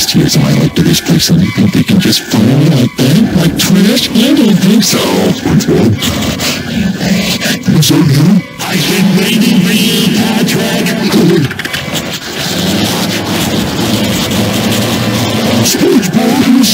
last year's life to this place and you think they can just fool me like that? Like trash? I don't think so. Is that you? I've been waiting for you, Patrick. SpongeBob, you